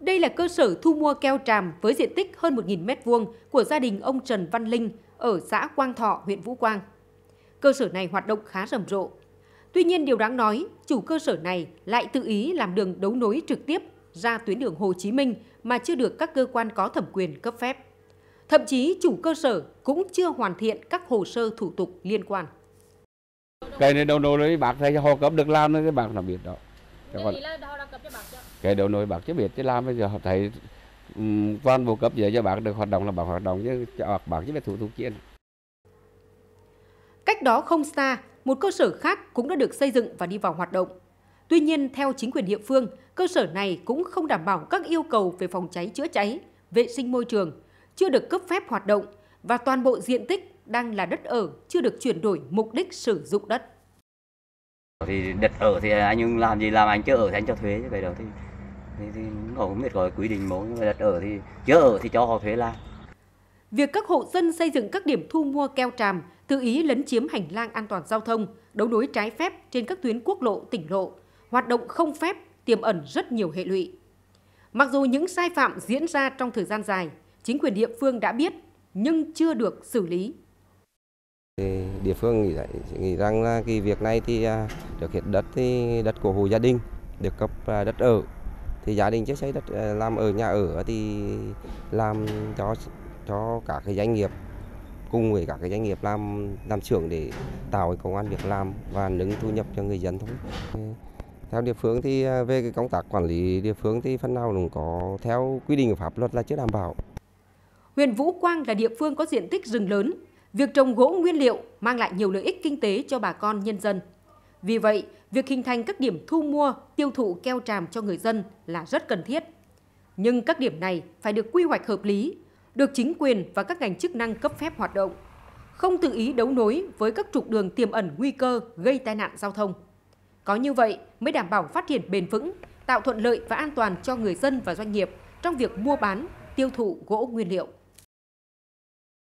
Đây là cơ sở thu mua keo tràm với diện tích hơn 1.000 m2 của gia đình ông Trần Văn Linh ở xã Quang Thọ, huyện Vũ Quang. Cơ sở này hoạt động khá rầm rộ. Tuy nhiên điều đáng nói, chủ cơ sở này lại tự ý làm đường đấu nối trực tiếp ra tuyến đường Hồ Chí Minh mà chưa được các cơ quan có thẩm quyền cấp phép. Thậm chí chủ cơ sở cũng chưa hoàn thiện các hồ sơ thủ tục liên quan. Cái này đầu nối với bác thấy họ cấp được làm cái bác là biết đó. Thế Còn là họ đã cấp cho bác chưa? Cái đầu nối bác chưa biết chứ làm bây giờ họ thấy um, toàn bộ cấp giấy cho bác được hoạt động là bác hoạt động chứ cho bác chứ biết thủ tục chuyện. Cách đó không xa, một cơ sở khác cũng đã được xây dựng và đi vào hoạt động. Tuy nhiên, theo chính quyền địa phương, cơ sở này cũng không đảm bảo các yêu cầu về phòng cháy chữa cháy, vệ sinh môi trường, chưa được cấp phép hoạt động và toàn bộ diện tích đang là đất ở chưa được chuyển đổi mục đích sử dụng đất. thì đất ở thì anh nhưng làm gì làm anh chưa ở thì anh cho thuế chứ cái đó thì thì, thì họ cũng biết có quy định mẫu nhưng mà đất ở thì chưa ở thì cho họ thuế làm Việc các hộ dân xây dựng các điểm thu mua keo tràm, tự ý lấn chiếm hành lang an toàn giao thông, đấu nối trái phép trên các tuyến quốc lộ, tỉnh lộ, hoạt động không phép tiềm ẩn rất nhiều hệ lụy. Mặc dù những sai phạm diễn ra trong thời gian dài, chính quyền địa phương đã biết nhưng chưa được xử lý. Thì địa phương nghĩ, nghĩ rằng là cái việc này thì à, được hiện đất thì đất của hộ gia đình được cấp à, đất ở thì gia đình chưa xây đất ờ, làm ở nhà ở thì làm cho cho các cái doanh nghiệp cùng với các cái doanh nghiệp làm làm xưởng để tạo cái công an việc làm và nâng thu nhập cho người dân thôi. Theo địa phương thì ờ, về cái công tác quản lý địa phương thì phần nào cũng có theo quy định của pháp luật là chưa đảm bảo. Huyện Vũ Quang là địa phương có diện tích rừng lớn. Việc trồng gỗ nguyên liệu mang lại nhiều lợi ích kinh tế cho bà con nhân dân. Vì vậy, việc hình thành các điểm thu mua, tiêu thụ keo tràm cho người dân là rất cần thiết. Nhưng các điểm này phải được quy hoạch hợp lý, được chính quyền và các ngành chức năng cấp phép hoạt động, không tự ý đấu nối với các trục đường tiềm ẩn nguy cơ gây tai nạn giao thông. Có như vậy mới đảm bảo phát triển bền vững, tạo thuận lợi và an toàn cho người dân và doanh nghiệp trong việc mua bán, tiêu thụ gỗ nguyên liệu.